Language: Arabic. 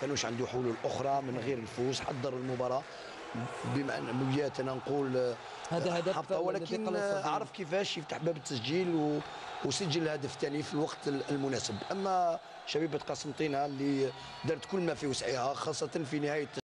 كانوش عنده حلول أخرى من غير الفوز حضر المباراة. بما أن مجياتنا نقول آه، هذا هدف ولكن عرف كيفاش يفتح باب التسجيل و وسجل الهدف الثاني في الوقت المناسب. أما شبيبة قسنطينه اللي دارت كل ما في وسعها خاصة في نهاية